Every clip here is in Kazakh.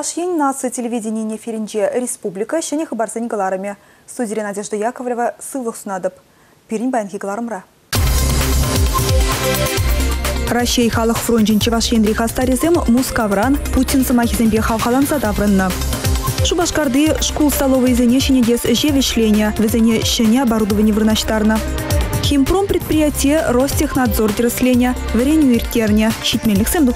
Чевашин нации телевидение эфиринче республика шене хабарсен галарами. Студия Надежда Яковлева сылых сунадып. Пирин байнхи галарымра. Россия халық фронтин Чевашин рихастаризм Мускавран Путин самахизембе хавхаланса даврынна. Шубашкарды школ столовой зене шинедес жевишления, везене щеня оборудование вырнаштарна. Химпром предприятие Ростехнадзор тересления, варенью иртерня, щитмелик сэм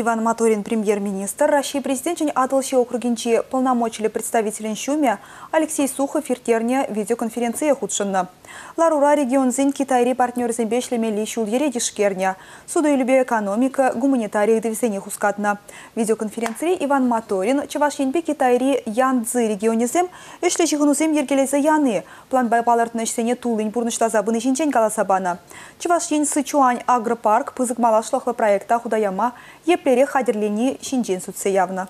Иван Матурин, премьер-министр, России президент Адылши округинчи полномочили представителен Шуме Алексей Сухов иртерне видеоконференция худшинна. Ларура регион зин Китайри партнер зембешлеме лишул ередишкерня. Суду любе экономика, гуманитарий дивизине хускатна. Видеоконференции Иван Маторин, Чавашинбе Китайри Янцзы регионезем, эшле жихунузем ергелезе яны. План байпалартын эшсене тулын бурныштаза бұны жинчен каласабана. Чавашин Сычуань агропарк пызык малашлықлы проекта худаяма еплере хадерлени шинчен судсе явно.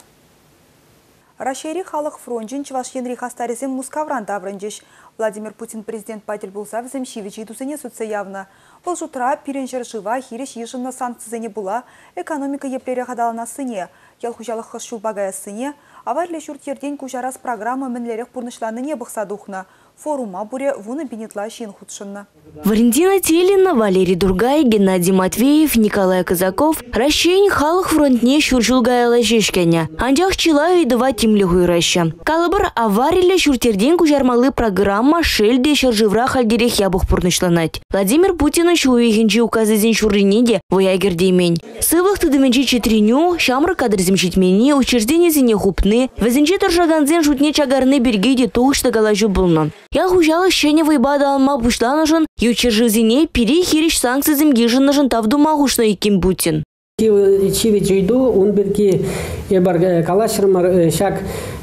Рашери халық фронтжин Чувашин рихастаризм мускавран даврынжиш. Владимир Путин президент патель болса візім шивичи тузыне судсе явно. Бұл жұтыра пиренжер жыва хиреш ешінна санкцизене була экономика еплере хадалана сыне. Ялхужалық хышшул багая сыне, аварле жүртерден кужарас программа мінлерек пұрнышланы не бұқса духна форума буре вуны бенетла шин худшинна. Валентина Телина, Валерий Дургай, Геннадий Матвеев, Николай Казаков, Ращин халық фронтне шуржулгайла шешкене. Анжақ чилай едіва тимлі роща. Калабар аварилі шуртерден кужармалы программа шелде шаржывра халдерех ябух пұрнышланать. Владимир Путина шуегенче указызен шурринеде воягер деймен. Сывық тыдыменче четреню, шамры кадрзімшетмені, учреждение зене хупны, Торжаган тұржаганзен шутне чагарны бергейде тоғышты галажу булна. Я хужала щене вайбада алма бушланажын, ючер жизине пири хириш санкции земгижынажын тавду магушна иким бутин. Чиви жойду, он берки ебар калашырмар шак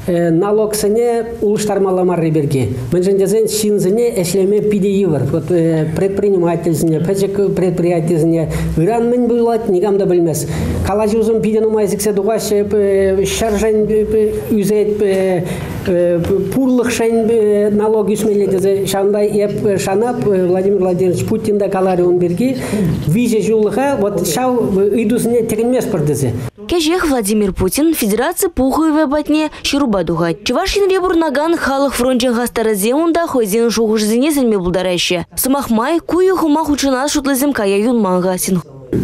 налог сене улыштармаламар реберге. Менжендезен шинзене эшлеме пидеивер. Вот предприниматель зене, пэчек предприятие зене. Иран мен булат нигам да билмес. Калажузун пиденумайзиксе дугаш шаржен үзет пурлых шайн налог үсмеледезе шандай еп шанап Владимир Владимирович Путин да калари он берги виже жулыха вот шау идусне тегенмес пырдезе. Кежех Владимир Путин Федерация Пухуева батне Шируба дугать. Чувашин ребур наган халых фронтен хастаразе унда хойзен шугуш зене зельме булдараще. Сымахмай кую хума хучына шутлызем кая юнманга син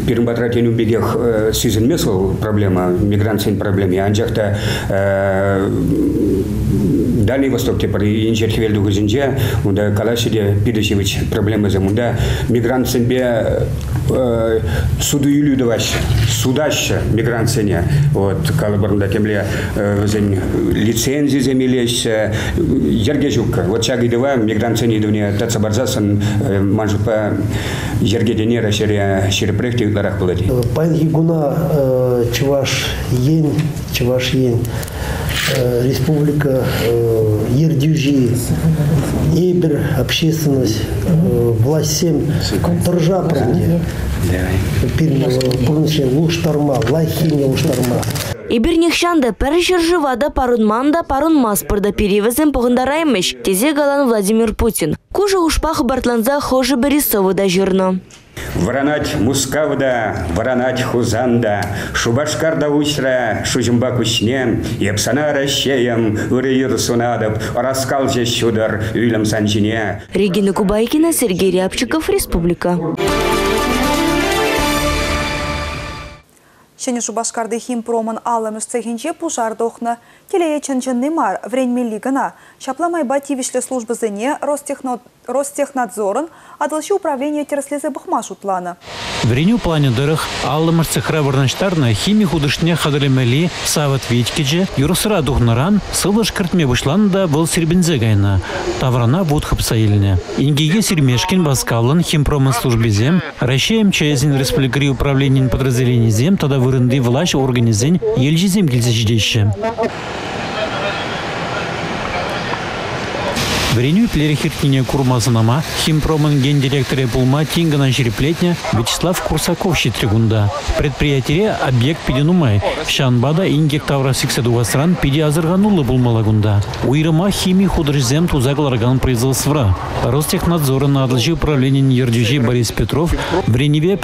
Пирмбатратен убедех сюзен проблема, мигрантсен проблема. Анжақта Дальний Восток тепер инжер хевелду гүзінже, мұнда калашиде пидешевич проблема за мұнда мигрант сенбе суду юлю даваш, судаш мигрант сене, вот калабарында темле зен лицензии земелеш, ерге жук, вот чагы дева мигрант сене дувне татса барзасын манжупа ерге денера шере шере проекты ларах булады. Пайн гуна чуваш ен, чуваш ен. республика Э, ердюжи эйбір общественность э, власть сем тұржа пірінде полностью луштарма лайхине луштарма. Ибернехшанда пәрі жыржывада парунманда парунмаспырда перевізім пұғындараймыш, тезе галан Владимир Путин. Кужа ушпах бартланза хожы Борисовы да жирно. Варанать Мускавда, варанать Хузанда, Шубашкарда учра, Шужымба кучне, Епсана расщеем, Урыйыр сунадып, Раскал же щудар, Уйлем санчине. Регина Кубайкина, Сергей Рябчиков, Республика. Шені Шубашкарды химпромын алымыш цехинче пушардохны. Келее чынчынны мар, временли гына. Шапламай бативишлі службы зене Ростехнадзорын адылшы управление тереслезе бұхма шутланы. Вреню плане дырых аллымыр цехра варнаштарна химия худышне хадалемели сават веткеже юрсыра духнаран сылыш кіртме бұшланы был сербензе гайна. Таврана вуд хапсаилне. Ингеге сермешкин баскалын химпромын службезем, Россия МЧСин республикари управлениен подразделений зем тада вырынды власть организен елжизем келзеждеші. Вреню плерехиртине курмасынама химпромын гендиректоры пулма тингана жиреплетня Вячеслав Курсаков щитригунда. Предприятие объект пиденумай. Шанбада ингек тавра сиксадугасран пиди азырганулы булмалагунда. Уйрыма химии худрызем тузагларган производства. Ростехнадзора на адлжи управления Ердюжи Борис Петров Вреневе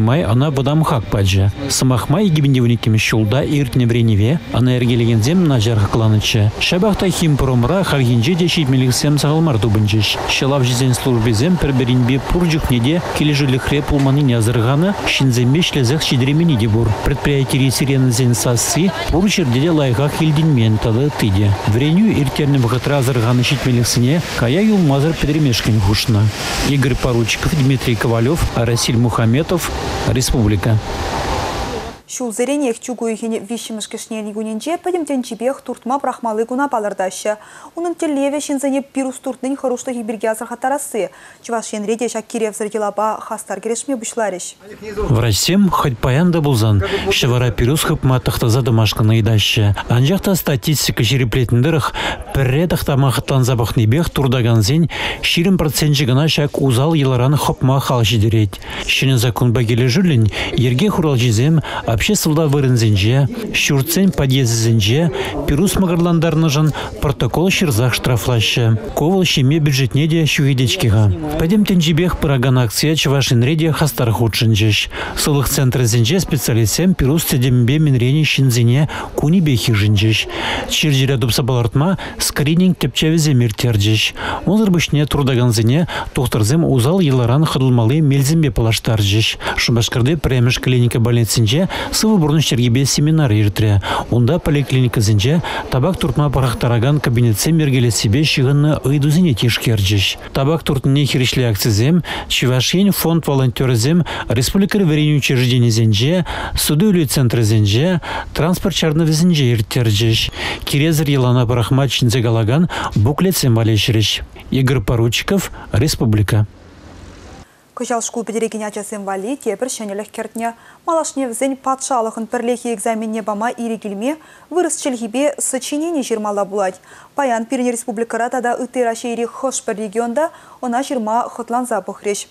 май она бадам хак паджа. Самахмай гибендевниками щулда иртне Вреневе, она эргелегензем на жарх кланыча. Шабахта химпромра харгинже де шитмеликсем сагалмар дубынчыш. Шалав жизен службезем перберинбе пурджухнеде кележили хреп улманы нязырганы шинзембе шлезех шидремени дебур. Предприятие сирена зен сасси пурчердеде лайга хилдинмен тады тыде. Вреню иртерне бахатра азырганы шитмеликсине кая юлмазыр педремешкин хушна. Игорь Поручиков, Дмитрий Ковалев, Расиль Мухаметов, Республика. Шул зеренех чугуйхене вишіміш кішнен игуненче пәдемтен чебех туртма брахмалы гуна палырдашы. Унын теллеве шинзене пирус туртнын хорушты хибирге азырхатарасы. Чувашен реде шак кирев зіргелаба хастар керешме бұшларыш. Врачсем хоть паянда булзан, шевара пирус хыпма тахтаза домашканы идаща. Анжақта статистика жереплетіндіріх пірре тахтама забах небех турдаганзен ширим процентчі гана шак узал еларан хопма хал жидерет. Шенен закон багелі жүрлін, ерге хурал жизем, обществода вырынзенже, щурцен подъездзенже, пирус жан протокол шырзах штрафлашы. Ковал шеме бюджетне де шугедечкеға. Пойдем тенжибех пыраган акция чывашин реде хастар худшынжеш. Сылых центр зенже специалистсем пирус тедембе минрене шинзене куни бехи жынжеш. Дупса балартма скрининг тепчевезе миртерджеш. Онзыр бішне турдаганзене тоқтарзем узал еларан хыдылмалы мелзембе палаштарджеш. Шумашкарды премеш клиника больницинже сывы бұрын шергебе семинар ертірі. Онда поликлиника зінже табак туртма парақтараган кабинетсе мергеле себе шығынны ұйдузіне тешкерджіш. Табак туртыне хиришлі акцизем, Чивашин фонд волонтерзем республика вереню учреждение зенже, суды үлі центр зенже, транспорт чарны зенже ертерджіш. Кирезір елана барахмат чинзе буклет валешіріш. Игорь Поручиков, Республика. Кыжал шкул педереген ачасын вали тепір шәнелік кертіне малашне взен патшалықын пірлехи экзаменне бама ирегілме вырыс челхибе сочинение жирмала булать. Паян Пирне республикара тада үтера шейрі хош бір регионда она жирма хотлан запухреш.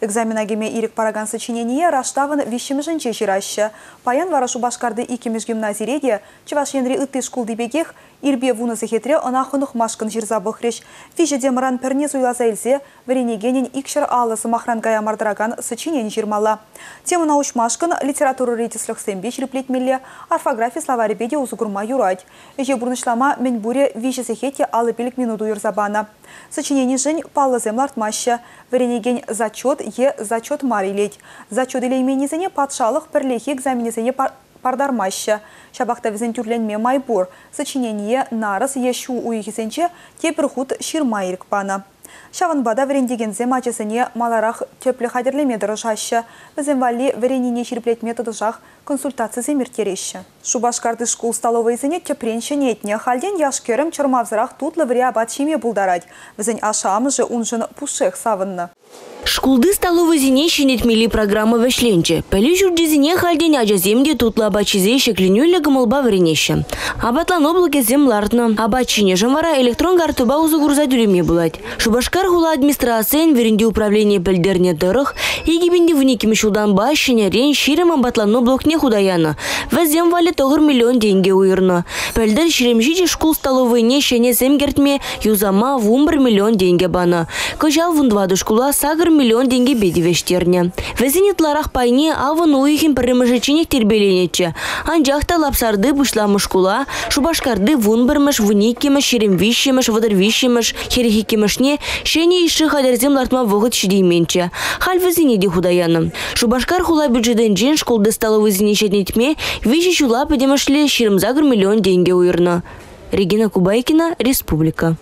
Экзамен агеме ирик параган сочинение раштавын вишімжінче жираща. Паян варашу башкарды икемеш гимназиреде, чываш енри ытты шкул дебегех, ирбе вуны захетре анахынық машкын жирза бұхреш. Фиже демыран перне зуйласа елсе, веренегенен икшір алысы махран гая мардыраган сочинение жирмала. Тема науш машкын литературы рейтислық сэмбе жирплетмелі, орфография словари беде узугурма юрать. Эже бурнышлама мен буре виже захете алы пелік минуту юрзабана. Сочинение жень палы землартмаща, веренеген зачет е зачет марилеть. Зачет илейменезене патшалық пірлехи экзаменезене пардармаща. Шабақта візен түрленме майбур. Сочинение нарыс ешу уйхесенче тепір худ ширма. Шаванбада врендеген земачесіне маларах теплі хадерлеме дұрышаща. Візен вали вренине ширплетме тұдышақ консультация земертереща. Шубашкарды школ столовайзіне тепренші нетне халден яшкерім чырмавзырақ тутлы вре абат шеме бұлдарад. Візен ашамызы унжын пушех савынны. Шкулды столовый зине шинетмели программа вешленче. Пәлі жүрдезіне халден ажаземде тутла абачизе шекленюлі гымылба вренеші. Абатлан облаке землартны. Абачине жамара электрон картуба узы гурза дүреме булать. Шубашкар хула администрациян веренде управление пәлдерне дырых, егебенде вникеме шулдан башыне рен ширем абатлану блокне худаяны. Вәзем вали тоғыр миллион деньги уйырны. Пәлдер ширемжиде шкул столовый не земгертме юзама вумбр миллион деньги баны. Кыжал вундвады шкула сагыр миллион деньги бедивештерне. Везенетларах пайне авын уйхин пірімішечінек тербеленетчі. Анжақта лапсарды бұшламыш кула, шубашкарды вун бірміш, вуникеміш, шеремвишеміш, вадырвишеміш, херехикемішне, шене іші хадерзем лартма вғыт шидейменчі. Хал везене де худаяны. Шубашкар хула бюджетен жен школды сталы везене шетнетме, виші шула педемішлі шерімзагыр миллион деньги уйырны. Регина Кубайкина, Республика.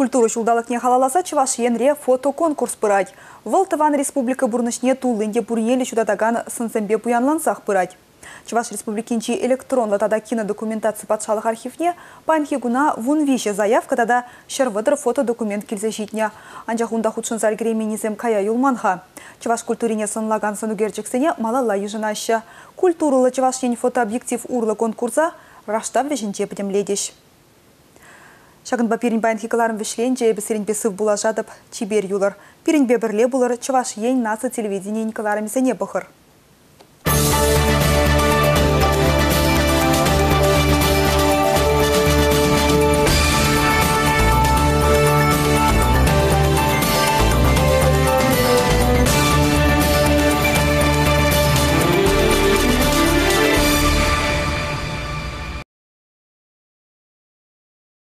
Культура чулдалықне халаласа чываш енре фотоконкурс пырать. Выл Тыван Республика бурнышне тулынде бурнелі чудатаган сынсембе пуянлансақ пырать. Чываш республикинчи электронлы тада кинодокументация патшалық архивне панхи гуна вун вище заявка тада шервыдыр фотодокумент келзе житне. Анжахунда худшын зальгременизем кая юлманха. Чываш культурине сынлаган сынугерчексене малала южынашы. Культуралы чываш ен фотообъектив урлы конкурса раштав вешінче пітемледеш. Шагынба пиринбайн хикаларын вишленже бісірінбе сыв була жадып чибер юлар. Пиринбе бірле булар чываш ен насы телевидение никаларымызыне бұхыр.